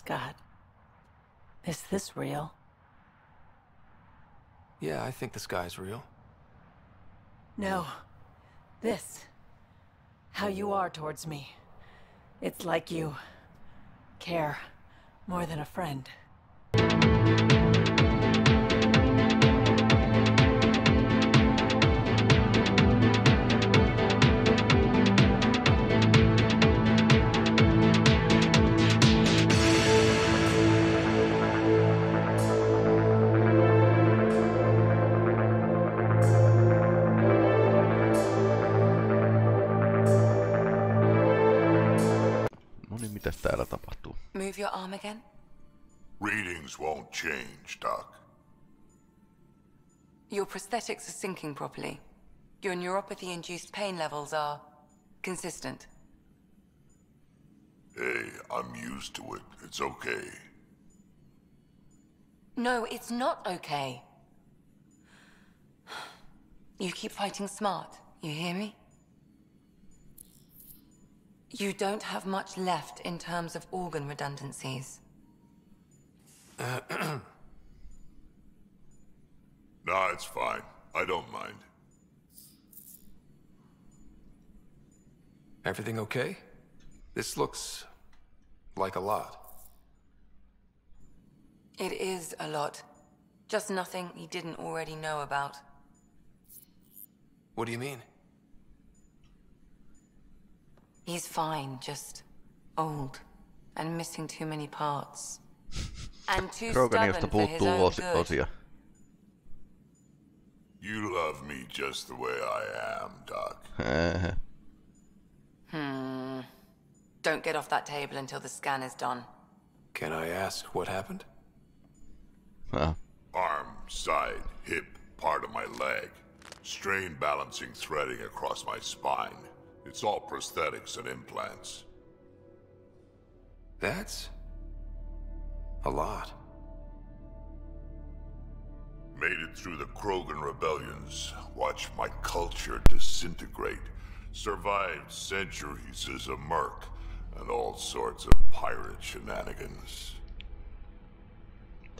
Scott. Is this real? Yeah, I think the sky's real. No. This. How you are towards me. It's like you care more than a friend. Your arm again. Readings won't change, Doc. Your prosthetics are syncing properly. Your neuropathy-induced pain levels are consistent. Hey, I'm used to it. It's okay. No, it's not okay. You keep fighting smart, you hear me? You don't have much left in terms of organ redundancies. Nah, it's fine. I don't mind. Everything okay? This looks like a lot. It is a lot. Just nothing he didn't already know about. What do you mean? He's fine, just old and missing too many parts. And too Kroganiosta stubborn for his own good. You love me just the way I am, Doc. Hmm. Don't get off that table until the scan is done. Can I ask what happened? ah, Arm, side, hip, part of my leg. Strain balancing threading across my spine. It's all prosthetics and implants. That's a lot. Made it through the Krogan rebellions. Watched my culture disintegrate. Survived centuries as a merc. And all sorts of pirate shenanigans.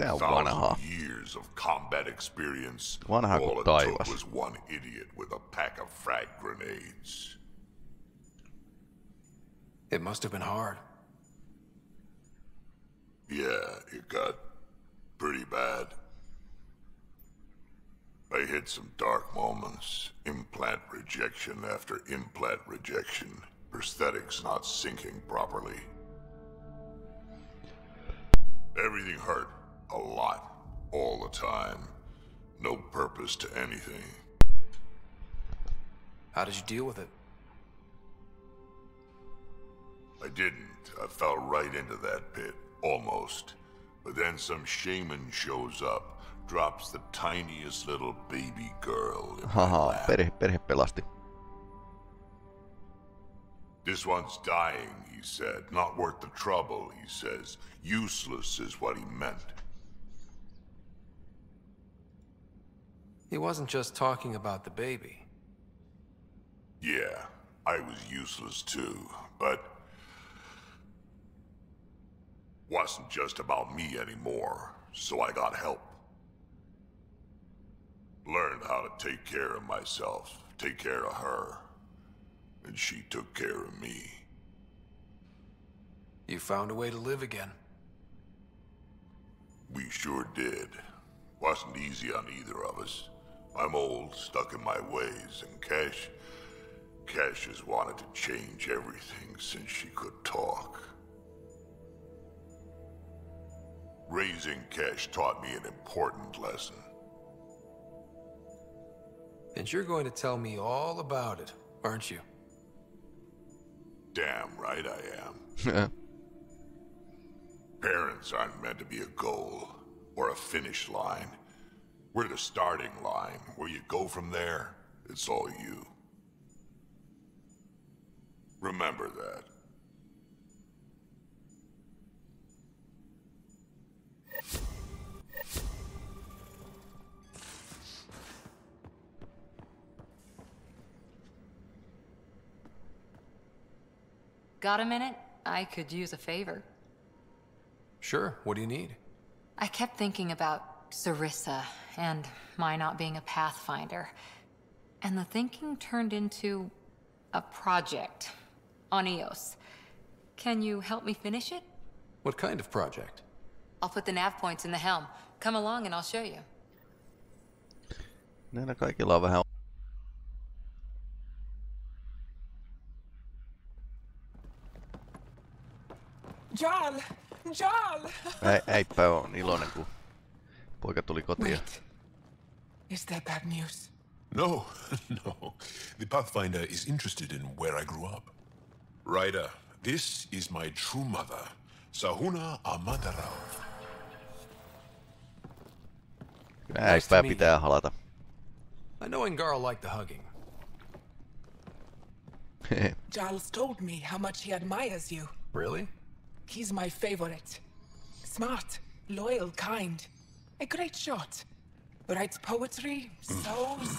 tää on vanha. Years of combat experience. Vanha all it took was one idiot with a pack of frag grenades. It must have been hard. Yeah, it got pretty bad. I hit some dark moments. Implant rejection after implant rejection. Prosthetics not sinking properly. Everything hurt. A lot. All the time. No purpose to anything. How did you deal with it? I didn't. I fell right into that pit. Almost. But then some shaman shows up, drops the tiniest little baby girl in my Haha, lap. perhe, perhe pelasti. This one's dying, he said. Not worth the trouble, he says. Useless is what he meant. He wasn't just talking about the baby. Yeah, I was useless too, but wasn't just about me anymore, so I got help. Learned how to take care of myself, take care of her, and she took care of me. You found a way to live again. We sure did. Wasn't easy on either of us. I'm old, stuck in my ways, and Cash. Cash has wanted to change everything since she could talk. Raising Cash taught me an important lesson. And you're going to tell me all about it, aren't you? Damn right I am. Parents aren't meant to be a goal or a finish line. We're the starting line. Where you go from there, it's all you. Remember that. Got a minute? I could use a favor. Sure, what do you need? I kept thinking about Sarissa and my not being a Pathfinder. And the thinking turned into a project on Eos. Can you help me finish it? What kind of project? I'll put the nav points in the helm. Come along and I'll show you. Näillä love on vähän... Jaal! Jaal! Ä, äippä on iloinen, kun poika tuli kotiin. Wait. Is there bad news? No, no. The Pathfinder is interested in where I grew up. Ryder, this is my true mother, Sahuna Amadarau. Kyllä Nice to äippää meet pitää halata. I know Ingarl liked the hugging. Jaal's told me how much he admires you. Really? He's my favorite. Smart, loyal, kind. A great shot. Writes poetry, sews.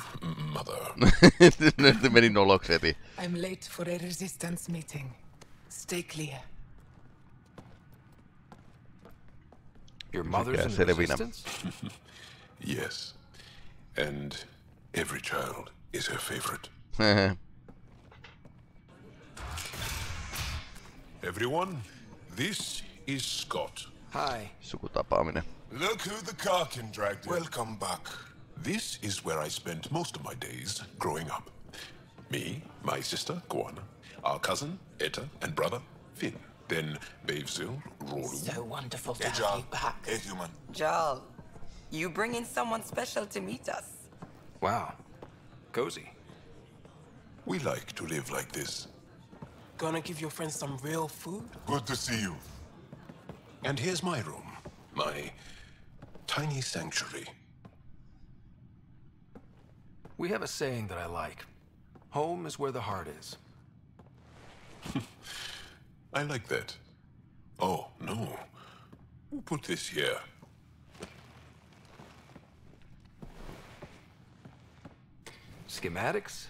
Mother. Nyt meni noloksi heti. I'm late for a resistance meeting. Stay clear. Your mother's in selvinä. resistance? yes. And every child is her favorite. Everyone, this is Scott. Hi. Sukutapaaminen. Look who the Karkin dragged in. Welcome back. This is where I spent most of my days growing up. Me, my sister, Guana, our cousin, Etta, and brother, Finn. Then Bavzil, Rolu. So wonderful to have you back. Hey, human. Jaal, you bring in someone special to meet us. Wow. Cozy. We like to live like this. Gonna give your friends some real food? Good to see you. And here's my room. My tiny sanctuary. We have a saying that I like. Home is where the heart is. I like that. Oh, no. Who put this here? Schematics?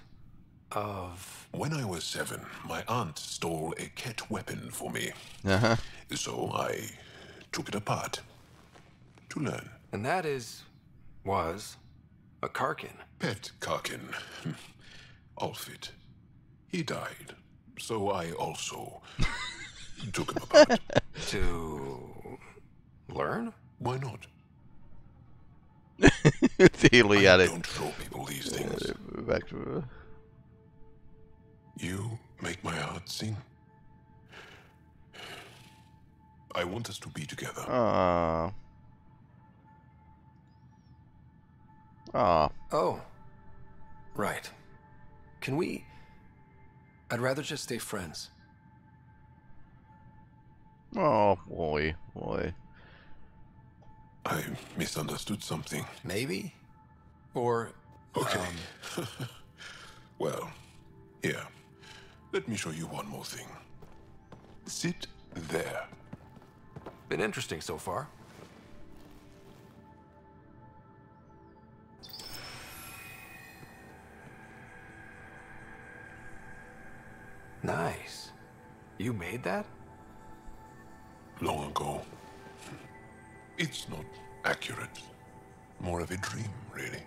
Of... When I was seven, my aunt stole a kett weapon for me. Aha. So I took it apart to learn. And that is... was... a Karkin. Pet Karkin. Alfit. He died. So I also took him apart. To... learn? Why not? Siilu I don't show people these things. Hyväksy. You make my heart sing. I want us to be together. Ah. Aa. Oh. Right. Can we... I'd rather just stay friends. Oh, boy. Boy. I misunderstood something. Maybe? Or... Okay. um, Well, here. Let me show you one more thing. Sit there. been interesting so far. Nice. You made that? Long ago. It's not accurate. More of a dream, really.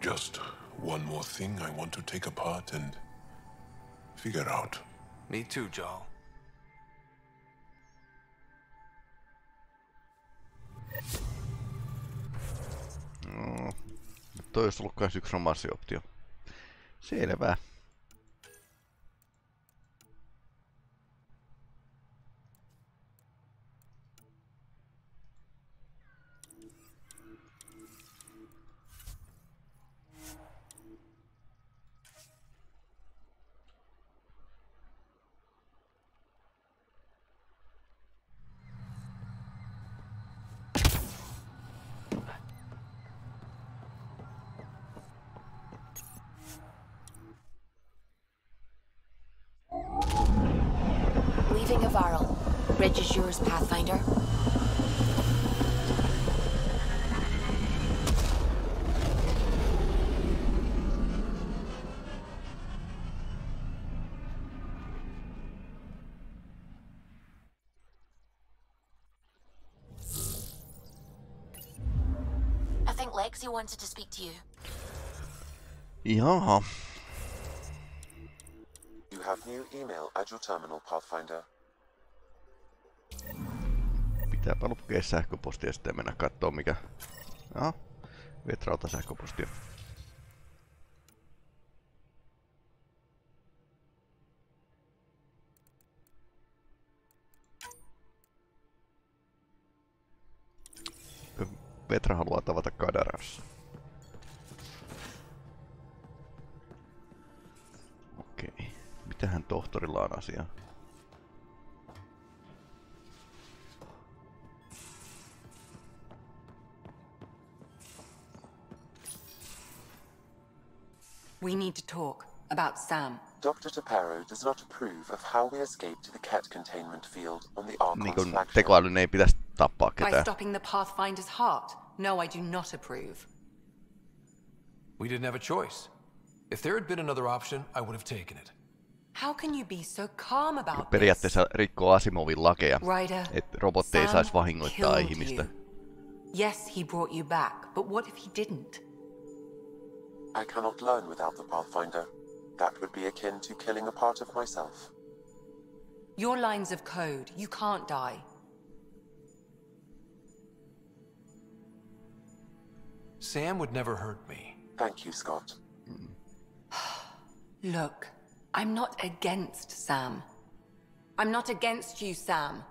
Just one more thing I want to take apart and figure out. Me too, Jaal. No. Mm. Toi olisi ollut kans yksi romanssioptio. Selvä. Lexi wanted to speak to you. Jaha. You have new email at your terminal, Pathfinder. Pitääpä lukea sähköpostia ja sitten mennä kattoo mikä... Jaha. Vetrauta sähköpostia. Petra haluaa tavata Kadarassa. Okei. Mitähän tohtorilla on asiaa? We need to talk about Sam. Dr. Taparo does not approve of how we escaped the Ket containment field on the Niin kun flagship. tekoälyn ei pitäisi tappaa By stopping the Pathfinder's heart. No, I do not approve. We didn't have a choice. If there had been another option, I would have taken it. How can you be so calm about this? Periaatteessa rikkoo Asimovin lakeja, Ryder, että robotti ei saisi vahingoittaa ihmistä. Yes, he brought you back, but what if he didn't? I cannot learn without the Pathfinder. That would be akin to killing a part of myself. Your lines of code, you can't die. Sam would never hurt me. Thank you, Scott. Look, I'm not against Sam. I'm not against you, Sam.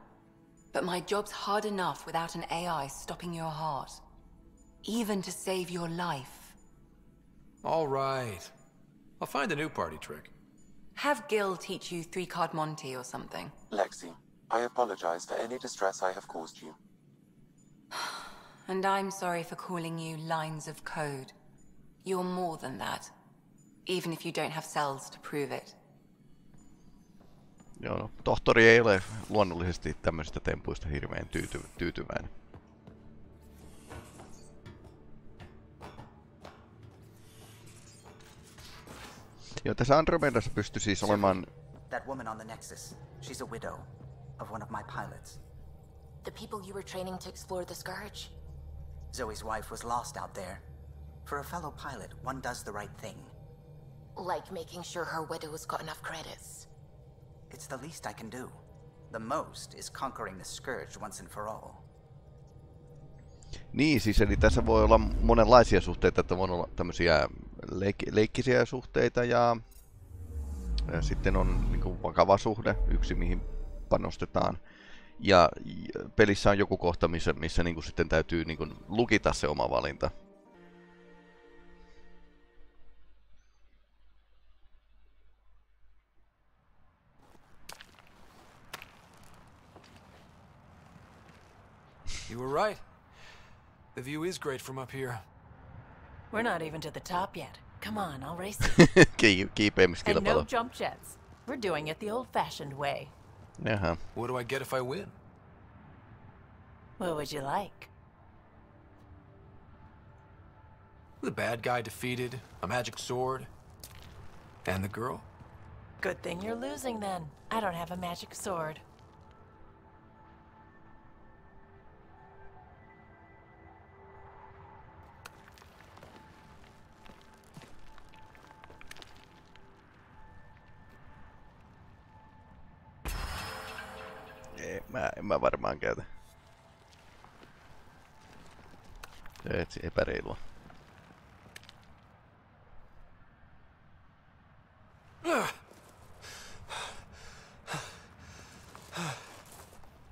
But my job's hard enough without an AI stopping your heart. Even to save your life. All right. I'll find a new party trick. Have Gil teach you three card Monty or something. Lexi, I apologize for any distress I have caused you. And I'm sorry for calling you lines of code. You're more than that. Even if you don't have cells to prove it. Joo, no, tohtori ei ole luonnollisesti tämmöisistä tempuista hirveän tyyty, tyytyväinen. Joo, tässä Andromedassa pystyy siis olemaan... That woman on the Nexus. She's a widow of one of my pilots. The people you were training to explore the Scourge? Zoe's wife was lost out there. For a fellow pilot, one does the right thing. Like making sure her widow's got enough credits. It's the least I can do. The most is conquering the Scourge once and for all. Niin, siis eli tässä voi olla monenlaisia suhteita, että voi olla tämmöisiä leik- leikkisiä suhteita ja, ja sitten on niin kuin vakava suhde, yksi mihin panostetaan. Ja pelissä on joku kohta, missä, missä niin kuin sitten täytyy niin kuin lukita se oma valinta. You were right. The view is great from up here. We're not even to the top yet. Come on, I'll race you. Ki- and no jump jets. We're doing it the old-fashioned way. Jaha. What do I get if I win? What would you like? The bad guy defeated, a magic sword, and the girl. Good thing you're losing then. I don't have a magic sword. Mä, varmaan käytä. Etsi epäreilua.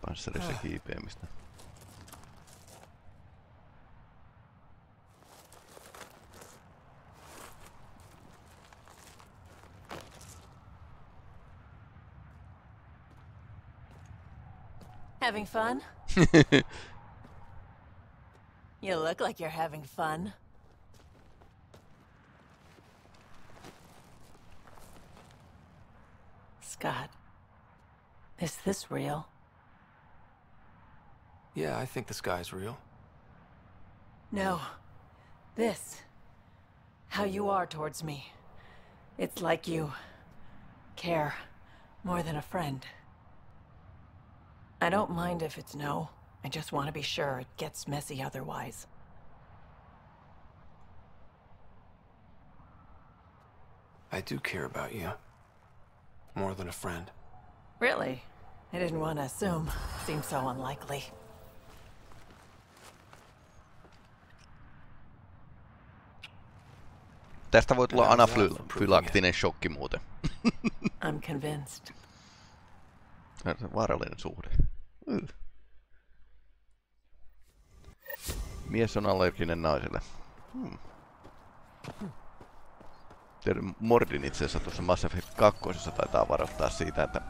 Panssarissa kiipeämistä. Having fun? you look like you're having fun. Scott, is this real? Yeah, I think the sky's real. No. This. How you are towards me. It's like you care more than a friend. I don't mind if it's no. I just want to be sure it gets messy otherwise. I do care about you. More than a friend. Really? I didn't want to assume. Seems so unlikely. Tästä voi tulla anafylaktinen shokki muuten. I'm convinced. Vaarallinen suhde. Mies on allerginen naiselle. Hmm. Mordin itse asiassa tuossa Mass Effect 2 taitaa varoittaa siitä, että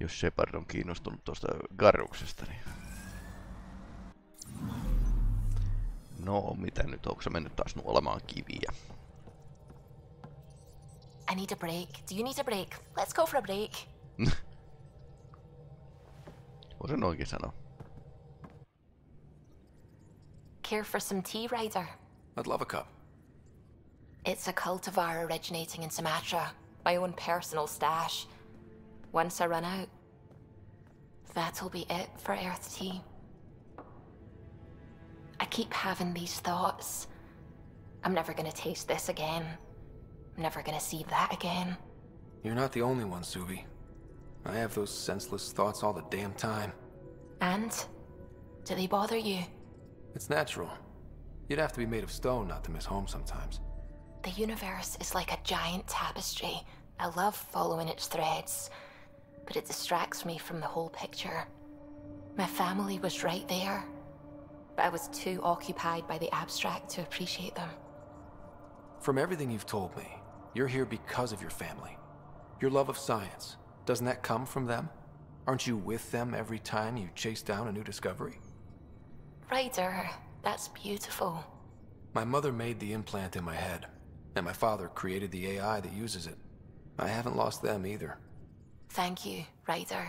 jos Shepard on kiinnostunut tuosta Garruksesta, niin... No, mitä nyt? Onko se mennyt taas nuolemaan kiviä? I need a break. Do you need a break? Let's go for a break. Voisin noinkin sanoa. Care for some tea, Ryder? I'd love a cup. It's a cultivar originating in Sumatra. My own personal stash. Once I run out, that'll be it for Earth Tea. I keep having these thoughts. I'm never gonna taste this again. I'm never gonna see that again. You're not the only one, Suvi. I have those senseless thoughts all the damn time. And? Do they bother you? It's natural. You'd have to be made of stone not to miss home sometimes. The universe is like a giant tapestry. I love following its threads, but it distracts me from the whole picture. My family was right there, but I was too occupied by the abstract to appreciate them. From everything you've told me, you're here because of your family. Your love of science, doesn't that come from them? Aren't you with them every time you chase down a new discovery? Ryder, that's beautiful. My mother made the implant in my head, and my father created the AI that uses it. I haven't lost them either. Thank you, Ryder.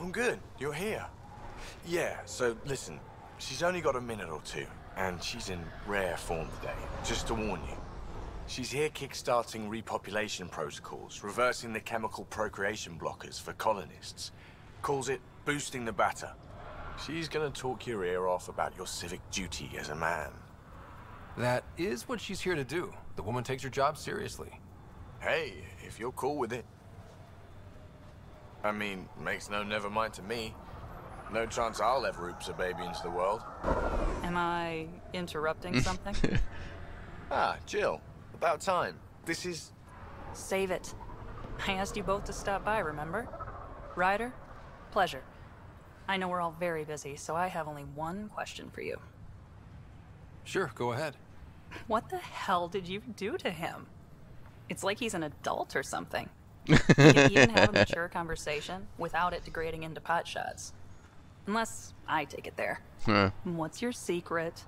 I'm good. You're here. Yeah, so listen, she's only got a minute or two, and she's in rare form today, just to warn you. She's here kickstarting repopulation protocols, reversing the chemical procreation blockers for colonists. Calls it boosting the batter. She's gonna talk your ear off about your civic duty as a man. That is what she's here to do. The woman takes her job seriously. Hey, if you're cool with it. I mean, makes no never mind to me. No chance I'll ever oops a baby into the world. Am I interrupting something? ah, Jill. About time. This is... Save it. I asked you both to stop by, remember? Ryder? Pleasure. I know we're all very busy, so I have only one question for you. Sure, go ahead. What the hell did you do to him? It's like he's an adult or something. You can even have a mature conversation without it degrading into pot shots. Unless I take it there. Huh. What's your secret?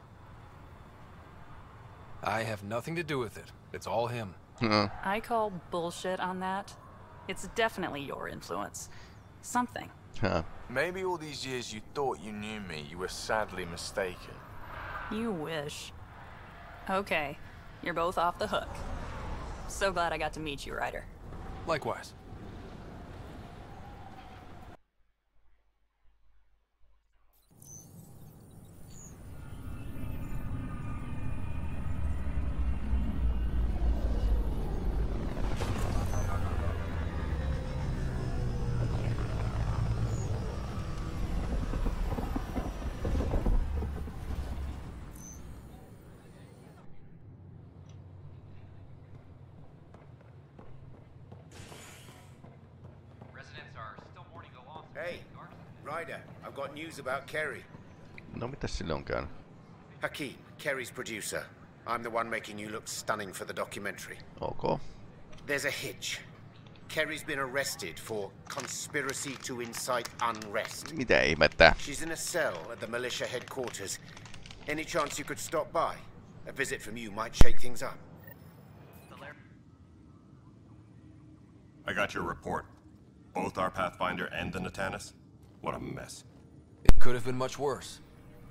I have nothing to do with it. It's all him. Huh. I call bullshit on that. It's definitely your influence. Something. Huh. Maybe all these years you thought you knew me, you were sadly mistaken. You wish. Okay, you're both off the hook. So glad I got to meet you, Ryder. Likewise. Hey, Ryder, I've got news about Keri. No mitäs sille on käynyt? Hakim, Keri's producer. I'm the one making you look stunning for the documentary. Ok. There's a hitch. Keri's been arrested for conspiracy to incite unrest. Mitä ihmettä? She's in a cell at the militia headquarters. Any chance you could stop by? A visit from you might shake things up. I got your report. Both our Pathfinder and the Natanus? What a mess. It could have been much worse.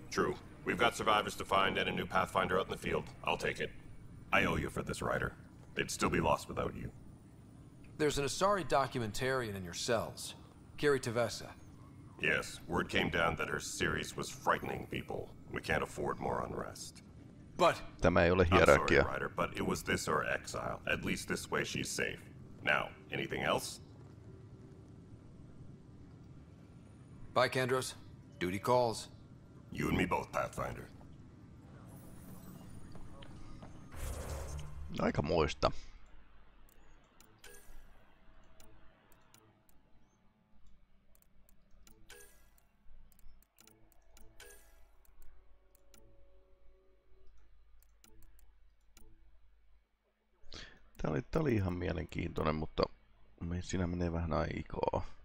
True. We've got survivors to find and a new Pathfinder out in the field. I'll take it. I owe you for this, Ryder. They'd still be lost without you. There's an Asari documentarian in your cells. Keri T'Vessa. Yes, word came down that her series was frightening people. We can't afford more unrest. But Tämä ei ole I'm sorry, hierarkia. Ryder, but it was this or exile. At least this way she's safe. Now, anything else? Bye, Kandros. Duty calls. You and me both, Pathfinder. Aika muista. Tää oli, tää oli ihan mielenkiintoinen, mutta siinä menee vähän aikaa.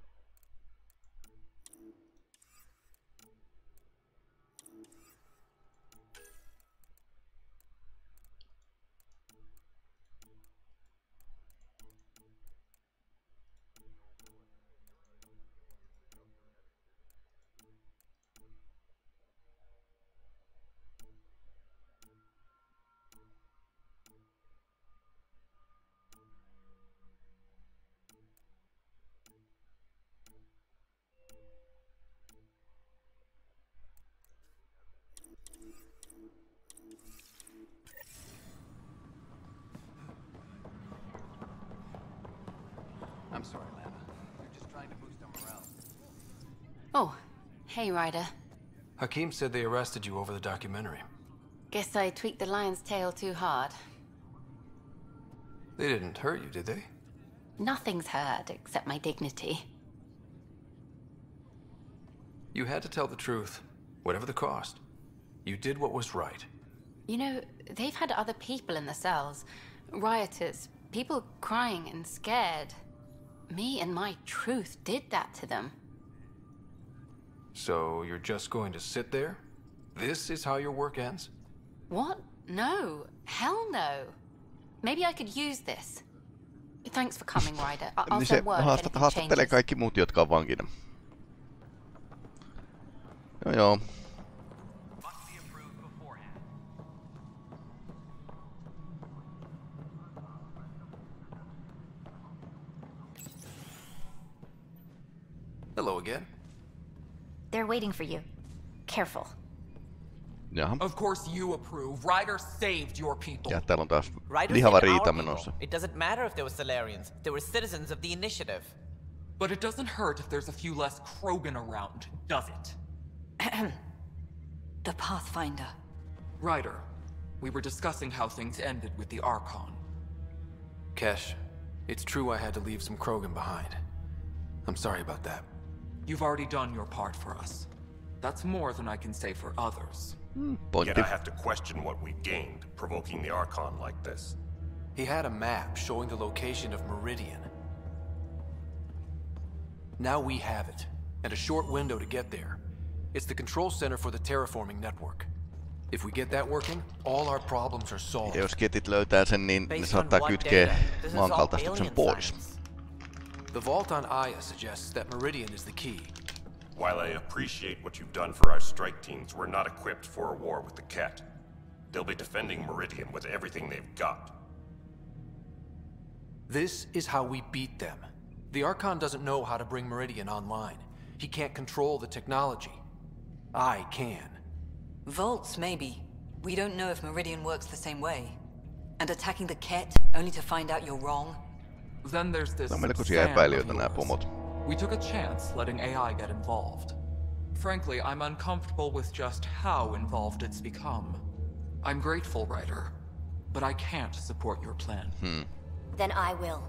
Hey, Ryder. Hakim said they arrested you over the documentary. Guess I tweaked the lion's tail too hard. They didn't hurt you, did they? Nothing's hurt except my dignity. You had to tell the truth, whatever the cost. You did what was right. You know, they've had other people in the cells rioters, people crying and scared. Me and my truth did that to them. So you're just going to sit there? This is how your work ends? What? No. Hell no. Maybe I could use this. Thanks for coming, Ryder. I- I'll Niin se send word if haastat, anything haastattelee changes. kaikki muut, jotka on vankina. Joo joo. Hello again. They're waiting for you. Careful. Jaha. Of course you approve. Ryder saved your people. Ja täällä on taas Ryder lihava saved our riita menossa. It doesn't matter if there were Salarians. They were citizens of the Initiative. But it doesn't hurt if there's a few less Krogan around, does it? The Pathfinder. Ryder, we were discussing how things ended with the Archon. Kesh, it's true I had to leave some Krogan behind. I'm sorry about that. You've already done your part for us. That's more than I can say for others. Hmm. Yet I have to question what we gained, provoking the Archon like this. He had a map showing the location of Meridian. Now we have it, and a short window to get there. It's the control center for the terraforming network. If we get that working, all our problems are solved. Jos ketit löytää sen, niin ne saattaa on what kytkeä data? This is all maankaltaistuksen alien pois. The vault on Aya suggests that Meridian is the key. While I appreciate what you've done for our strike teams, we're not equipped for a war with the Kett. They'll be defending Meridian with everything they've got. This is how we beat them. The Archon doesn't know how to bring Meridian online. He can't control the technology. I can. Vaults, maybe. We don't know if Meridian works the same way. And attacking the Kett, only to find out you're wrong. Then there's this Nämä on melkoisia Sam epäilijöitä of yours. We took a chance letting AI get involved. Frankly, I'm uncomfortable with just how involved it's become. I'm grateful, Ryder, but I can't support your plan. Hmm. Then I will.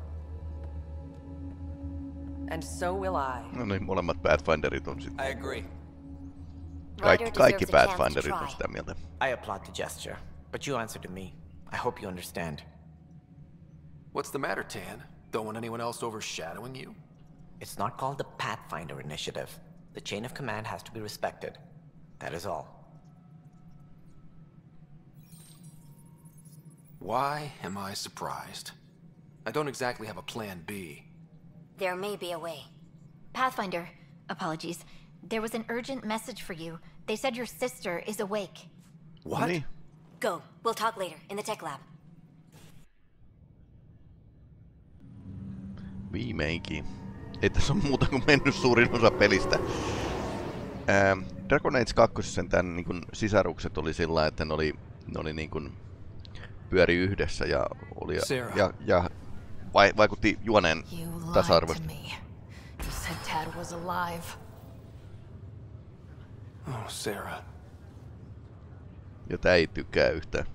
And so will I. No niin, molemmat Pathfinderit on sitten. I agree. Kaikki, kaikki deserves a chance to Pathfinderit on try. sitä mieltä. I applaud the gesture, but you answer to me. I hope you understand. What's the matter, Tann? Don't want anyone else overshadowing you? It's not called the Pathfinder Initiative. The chain of command has to be respected. That is all. Why am I surprised? I don't exactly have a plan B. There may be a way. Pathfinder, apologies. There was an urgent message for you. They said your sister is awake. What? Go. We'll talk later in the tech lab. Viimeinkin. Ei tässä ole muuta kuin mennyt suurin osa pelistä. ähm, Dragon Age 2 sen tämän niin kuin, sisarukset oli sillä että ne oli, ne oli niin kuin, pyöri yhdessä ja, oli, Sarah. ja, ja vai, vaikutti juoneen tasa-arvosta. alive. Oh, Sarah. Ja tää ei tykkää yhtään.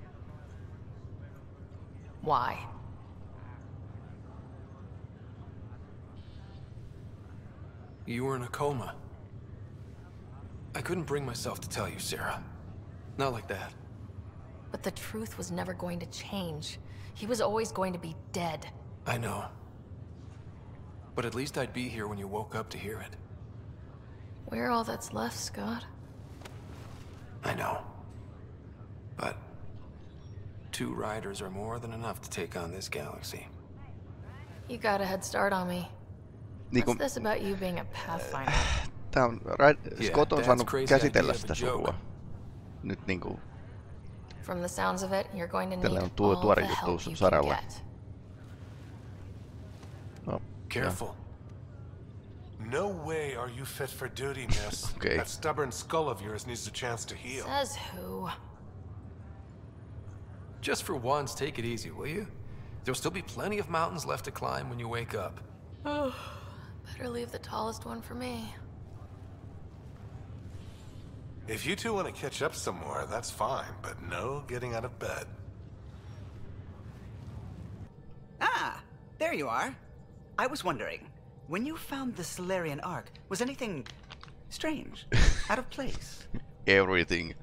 Why? You were in a coma. I couldn't bring myself to tell you, Sara. Not like that. But the truth was never going to change. He was always going to be dead. I know. But at least I'd be here when you woke up to hear it. We're all that's left, Scott. I know. But two Ryders are more than enough to take on this galaxy. You got a head start on me. Niin What's this about you being a pathfinder? tää on, Ride, Yeah, Scott on Dad's saanut crazy käsitellä idea of a sitä joke. surua. Nyt niinku, From the sounds of it, you're going to need tällä on tuo all tuore the juttu help you can get. No, Careful. No way are you fit for duty, miss. Okay. That stubborn skull of yours needs a chance to heal. Says who? Just for once, take it easy, will you? There'll still be plenty of mountains left to climb when you wake up. Oh. Better leave the tallest one for me. If you two want to catch up somewhere, that's fine, but no getting out of bed. Ah, there you are. I was wondering, when you found the Salarian Ark, was anything strange, out of place? everything.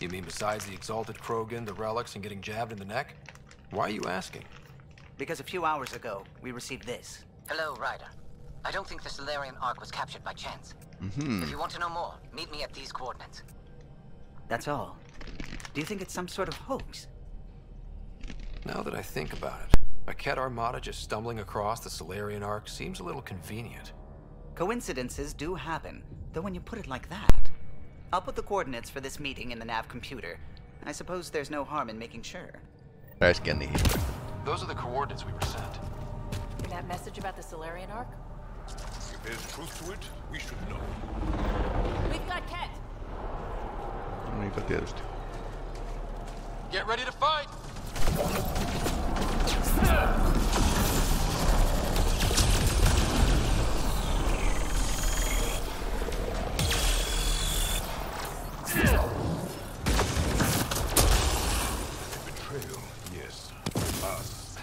You mean besides the exalted Krogan, the relics, and getting jabbed in the neck? Why are you asking? Because a few hours ago, we received this. Hello, Ryder. I don't think the Salarian Ark was captured by chance. Mhm. If you want to know more, meet me at these coordinates. That's all. Do you think it's some sort of hoax? Now that I think about it, a Kett Armada just stumbling across the Salarian Ark seems a little convenient. Coincidences do happen, though when you put it like that. I'll put the coordinates for this meeting in the nav computer. I suppose there's no harm in making sure. Räiskeä niihin. Those are the coordinates we were sent. That message about the Salarian Ark? If there's truth to it, we should know. We've got Kett! No niinpä tietysti. Get ready to fight! Betrayal, yes. Us.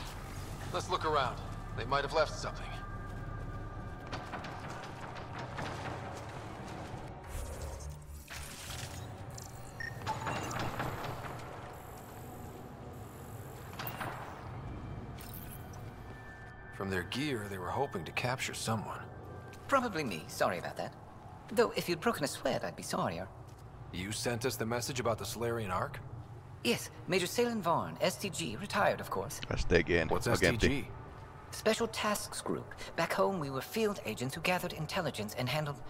Let's look around. They might have left something. Gear, they were hoping to capture someone. Probably me. Sorry about that. Though, if you'd broken a sweat, I'd be sorrier. You sent us the message about the Salarian Ark? Yes, Major Salin Vaughn, STG, retired, of course. STGn What's agentti. STG? Special Tasks Group. Back home, we were field agents who gathered intelligence and handled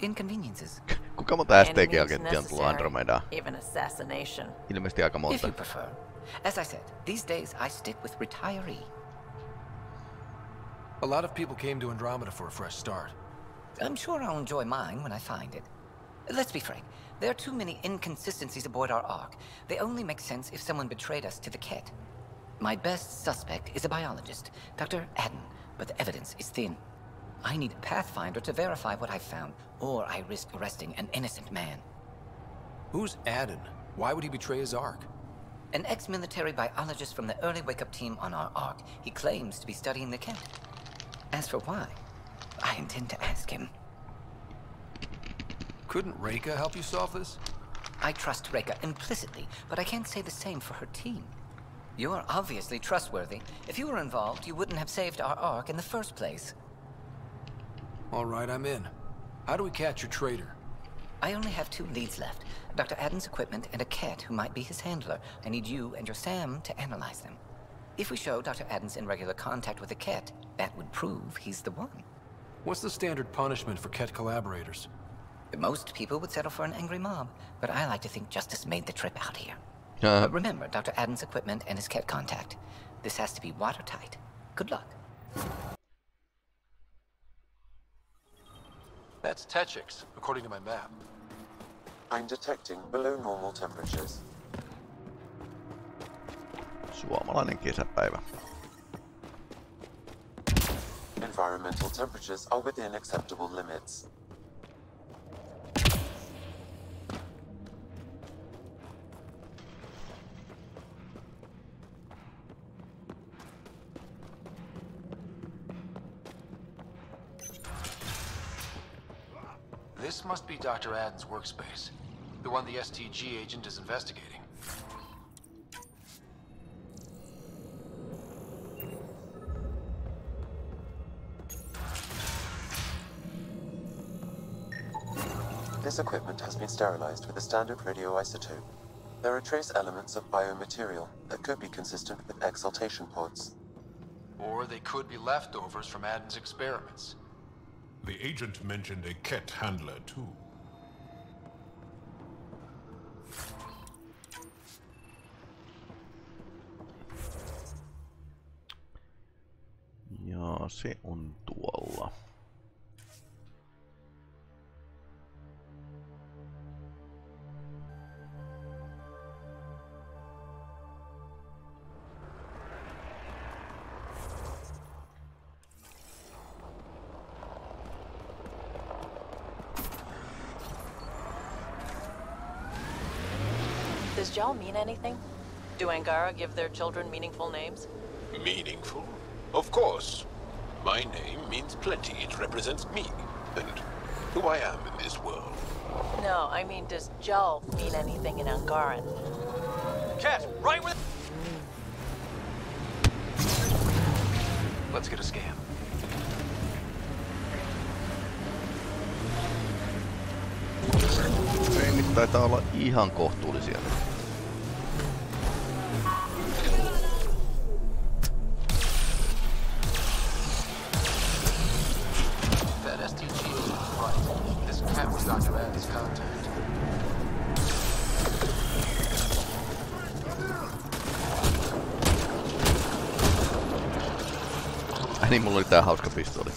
inconveniences. Kuinka monta Any means STG-agenttia on tullut necessary. Andromedaan? Even assassination. Ilmeisesti aika If you prefer. As I said, these days I stick with retiree. A lot of people came to Andromeda for a fresh start. I'm sure I'll enjoy mine when I find it. Let's be frank. There are too many inconsistencies aboard our Ark. They only make sense if someone betrayed us to the Kett. My best suspect is a biologist, Dr. Adden, but the evidence is thin. I need a Pathfinder to verify what I've found, or I risk arresting an innocent man. Who's Adden? Why would he betray his Ark? An ex-military biologist from the early wake-up team on our Ark. He claims to be studying the Kett. As for why, I intend to ask him. Couldn't Raeka help you solve this? I trust Raeka implicitly, but I can't say the same for her team. You're obviously trustworthy. If you were involved, you wouldn't have saved our Ark in the first place. All right, I'm in. How do we catch your traitor? I only have two leads left. Dr. Adden's equipment and a kett who might be his handler. I need you and your Sam to analyze them. If we show Dr. Adden's in regular contact with the kett, that would prove he's the one. What's the standard punishment for Kett collaborators? Most people would settle for an angry mob, but I like to think justice made the trip out here. Uh, But remember Dr. Adden's equipment and his kett contact. This has to be watertight. Good luck. That's Techix, according to my map. I'm detecting below normal temperatures. Suomalainen kesäpäivä. Environmental temperatures are within acceptable limits. This must be Dr. Aden's workspace. The one the STG agent is investigating. This equipment has been sterilized with a standard radioisotope. There are trace elements of biomaterial that could be consistent with exaltation pods. Or they could be leftovers from Aden's experiments. The agent mentioned a Kett handler, too. Ja se on tuolla. Does Gel mean anything? Do Angara give their children meaningful names? Meaningful? Of course. My name means plenty. It represents me and who I am in this world. No, I mean, does Gel mean anything in Angaran? Cat, right with. Let's get a scan. Frame taitaa olla ihan kohtuullisia. Hauska pistooli.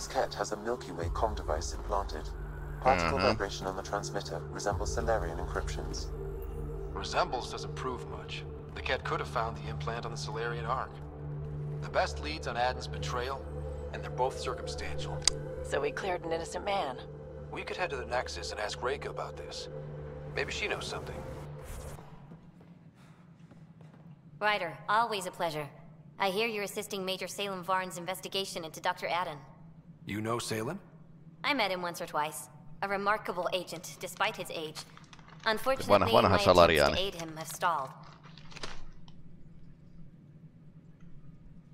This kett has a Milky Way comm device implanted. Particle Mhm. vibration on the transmitter resembles Salarian encryptions. Resembles doesn't prove much. The kett could have found the implant on the Salarian Ark. The best leads on Aden's betrayal, and they're both circumstantial. So we cleared an innocent man. We could head to the Nexus and ask Raeka about this. Maybe she knows something. Ryder, always a pleasure. I hear you're assisting Major Salen Varn's investigation into Dr. Aden. You know Salen? I met him once or twice. A remarkable agent, despite his age. Unfortunately, vanha my attempts to aid him have stalled.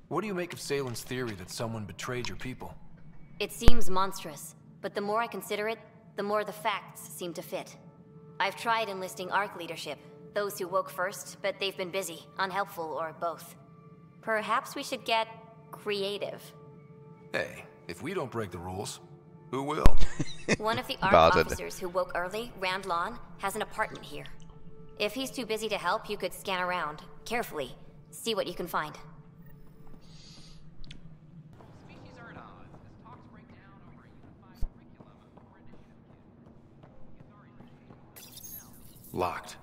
What do you make of Salen's theory that someone betrayed your people? It seems monstrous, but the more I consider it, the more the facts seem to fit. I've tried enlisting ARC leadership, those who woke first, but they've been busy, unhelpful, or both. Perhaps we should get creative. Hey, if we don't break the rules, who will? One of the ARC officers who woke early, Rand Lawn, has an apartment here. If he's too busy to help, you could scan around, carefully, see what you can find. Locked.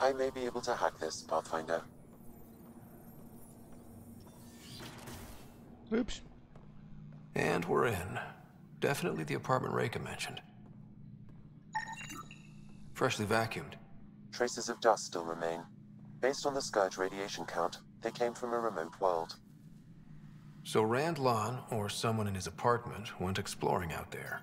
I may be able to hack this, Pathfinder. Oops. And we're in. Definitely the apartment Raeka mentioned. Freshly vacuumed. Traces of dust still remain. Based on the Scourge radiation count, they came from a remote world. So Rand Lon, or someone in his apartment, went exploring out there.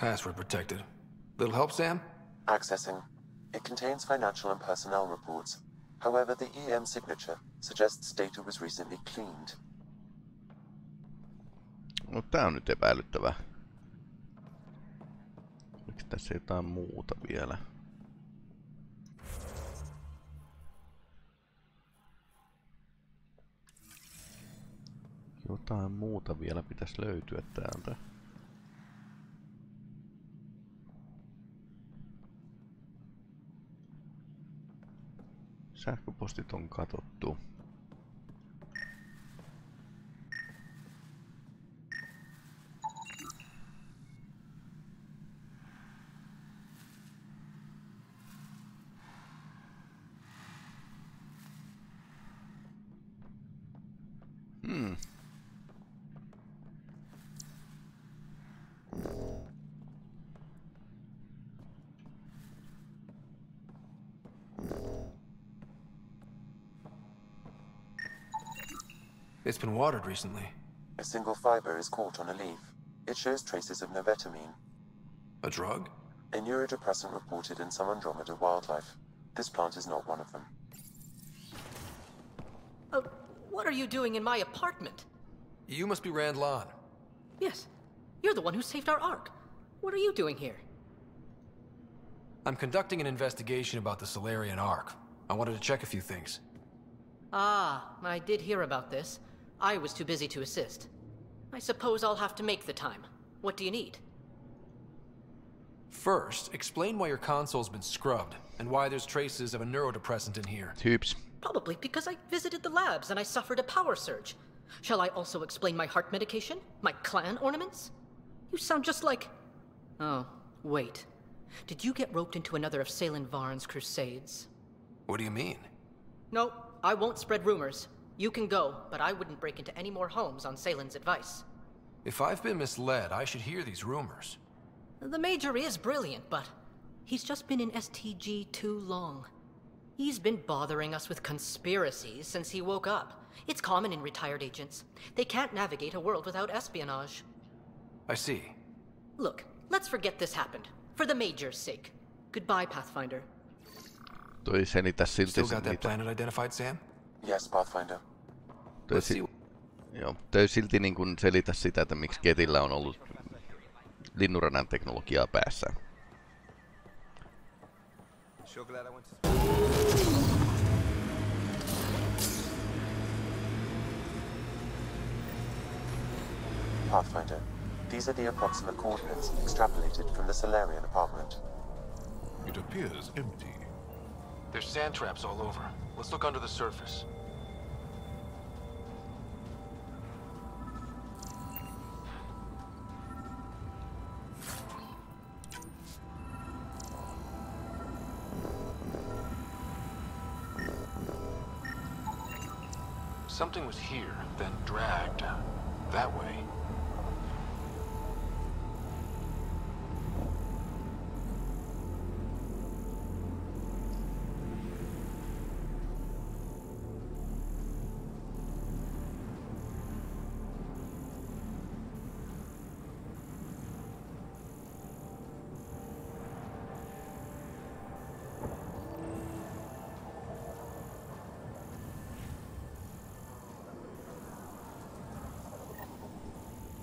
Password protected. Little help, Sam? Accessing. It contains financial and personnel reports. However, the EM signature suggests data was recently cleaned. No tää on nyt epäilyttävää. Oliko tässä jotain muuta vielä? Jotain muuta vielä pitäisi löytyä täältä. Sähköpostit on katottu. It's been watered recently. A single fiber is caught on a leaf. It shows traces of novetamine, A drug? a neurodepressant reported in some Andromeda wildlife. This plant is not one of them. Uh, what are you doing in my apartment? You must be Rand Lan. Yes, you're the one who saved our Ark. What are you doing here? I'm conducting an investigation about the Salarian Ark. I wanted to check a few things. Ah, I did hear about this. I was too busy to assist. I suppose I'll have to make the time. What do you need? First, explain why your console's been scrubbed, and why there's traces of a neurodepressant in here. Tubes. Probably because I visited the labs and I suffered a power surge. Shall I also explain my heart medication? My clan ornaments? You sound just like. Oh, wait. Did you get roped into another of Salen Varn's crusades? What do you mean? No, I won't spread rumors. You can go, but I wouldn't break into any more homes on Salen's advice. If I've been misled, I should hear these rumors. The Major is brilliant, but he's just been in STG too long. He's been bothering us with conspiracies since he woke up. It's common in retired agents. They can't navigate a world without espionage. I see. Look, let's forget this happened. For the Major's sake. Goodbye, Pathfinder. Toi selitä silti Still got that planet identified, Sam? Yes, Pathfinder. Toi, si- joo, toi silti niin kuin selitä sitä, että miksi Ketillä on ollut linnunradan teknologiaa päässään. Sure glad I went to Pathfinder. These are the approximate coordinates extrapolated from the Salarian apartment. It appears empty. There's sand traps all over. Let's look under the surface.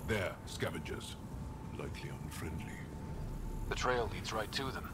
There, scavengers. Likely unfriendly. The trail leads right to them.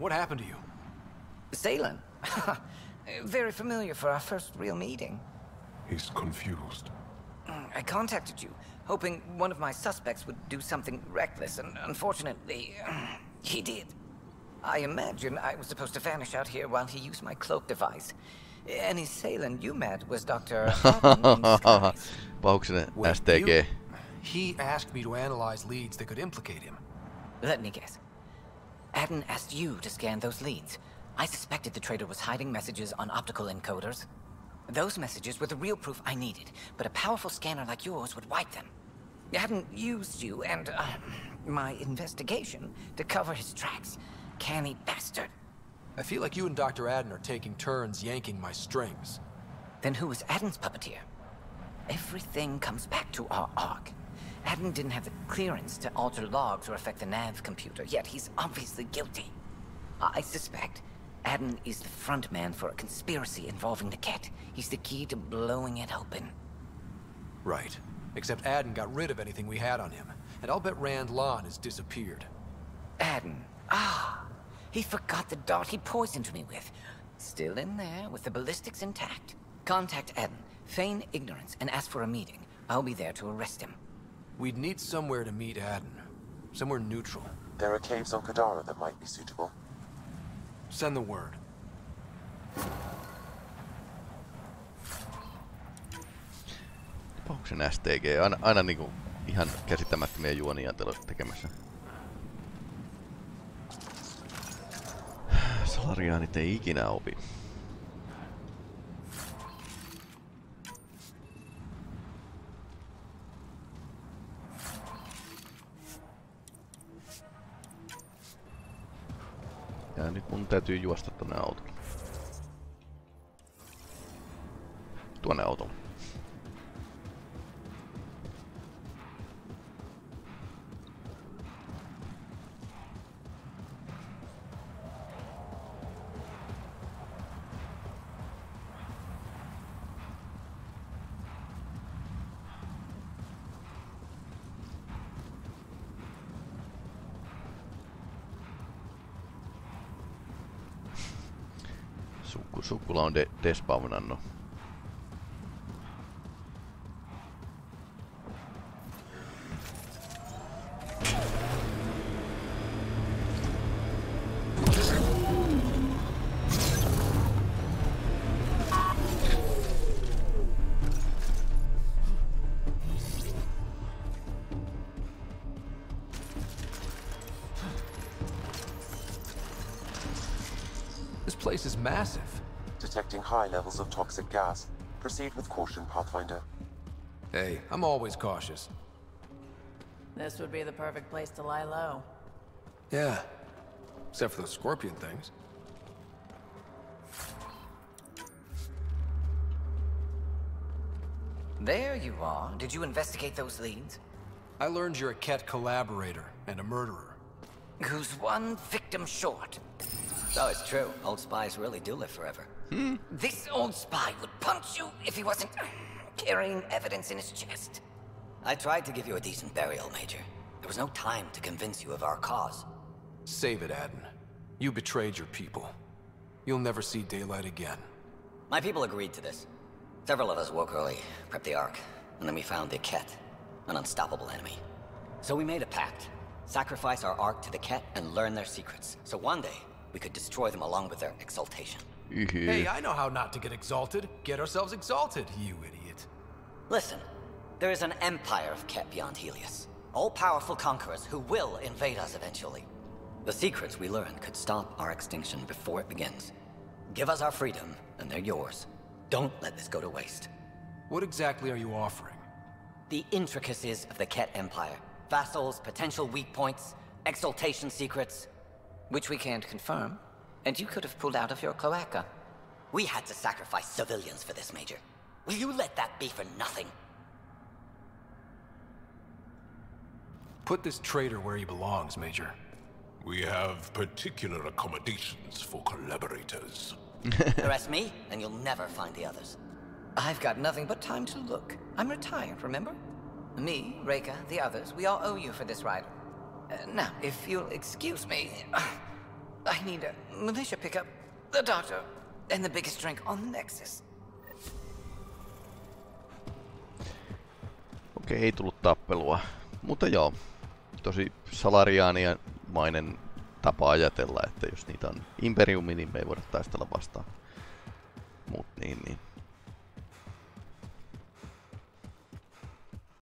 What happened to you? Salen? Very familiar for our first real meeting. He's confused. Mm, I contacted you, hoping one of my suspects would do something reckless, and unfortunately, he did. I imagine I was supposed to vanish out here while he used my cloak device. Any Salen you met was Dr. Pauksinen Wait, STG. you- He asked me to analyze leads that could implicate him. Let me guess. Adden asked you to scan those leads. I suspected the traitor was hiding messages on optical encoders. Those messages were the real proof I needed, but a powerful scanner like yours would wipe them. Adden used you and uh, my investigation to cover his tracks. Canny bastard. I feel like you and Dr. Adden are taking turns yanking my strings. Then who was Adden's puppeteer? Everything comes back to our Ark. Adden didn't have the clearance to alter logs or affect the nav computer, yet he's obviously guilty. I suspect Adden is the front man for a conspiracy involving the kett. He's the key to blowing it open. Right. Except Adden got rid of anything we had on him. And I'll bet Rand Lon has disappeared. Adden. Ah, he forgot the dart he poisoned me with. Still in there, with the ballistics intact. Contact Adden, feign ignorance, and ask for a meeting. I'll be there to arrest him. We'd need somewhere to meet Adden. Somewhere neutral. There are caves on Kadara that might be suitable. Send the word. Pauksinen STG. Aina, aina niinku ihan käsittämättömiä juonia tekemässä. Salariaanit ei ikinä opi. Ja nyt mun täytyy juosta tonne autolle. Tuonne autolle. Sukku, sukkula on de. This place is massive. Detecting high levels of toxic gas. Proceed with caution, Pathfinder. Hey, I'm always cautious. This would be the perfect place to lie low. Yeah. Except for those scorpion things. There you are. Did you investigate those leads? I learned you're a Kett collaborator and a murderer. Who's one victim short? So it's true. Old spies really do live forever. This old spy would punch you if he wasn't carrying evidence in his chest. I tried to give you a decent burial, Major. There was no time to convince you of our cause. Save it, Adden. You betrayed your people. You'll never see daylight again. My people agreed to this. Several of us woke early, prepped the Ark, and then we found the Kett, an unstoppable enemy. So we made a pact. Sacrifice our Ark to the Kett and learn their secrets, so one day we could destroy them along with their exaltation. Mm-hmm. Hey, I know how not to get exalted. Get ourselves exalted, you idiot. Listen, there is an empire of Kett beyond Heleus. All-powerful conquerors who will invade us eventually. The secrets we learn could stop our extinction before it begins. Give us our freedom, and they're yours. Don't let this go to waste. What exactly are you offering? The intricacies of the Kett Empire. Vassals, potential weak points, exaltation secrets. Which we can't confirm. And you could have pulled out of your cloaca. We had to sacrifice civilians for this, Major. Will you let that be for nothing? Put this traitor where he belongs, Major. We have particular accommodations for collaborators. Arrest me, and you'll never find the others. I've got nothing but time to look. I'm retired, remember? Me, Raeka, the others, we all owe you for this ride. Uh, now, if you'll excuse me... I need a militia pickup, the doctor, and the biggest drink on Nexus. Okei, ei tullut tappelua. Mutta joo, tosi salariaaniamainen tapa ajatella, että jos niitä on imperiumi, niin me ei voida taistella vastaan. Mut niin, niin.